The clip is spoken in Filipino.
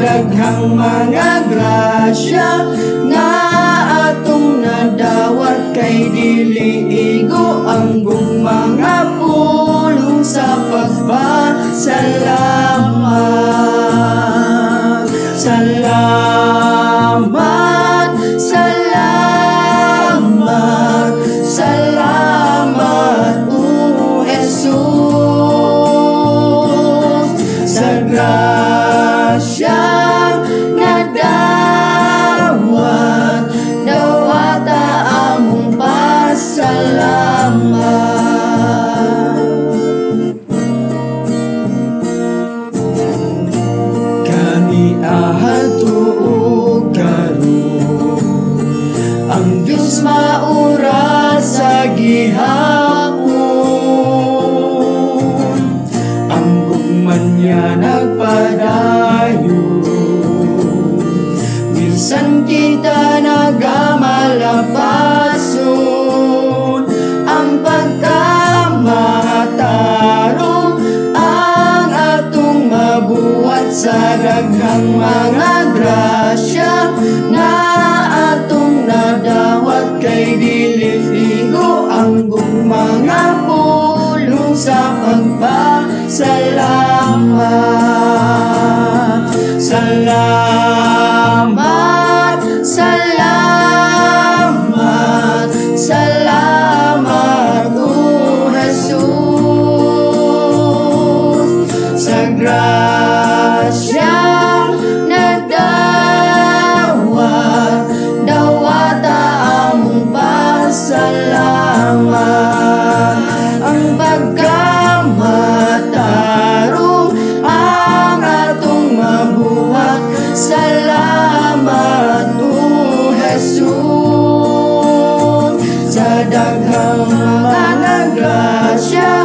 daghang mga grasya Nga atong nadawat kay dili igo ang mga pulong sa pagpasalamat. Salamat, salamat, salamat o Jesus. Sa grasya ahato karon ang Diyos maura sa gihapon ang gugman niya nagpadayon. Minsan kita nagamalapason dagdag ng mga grasya na atong nadawat kay dililigo ang buong mga pulong sa pagpasalamat. Salamat. Russia.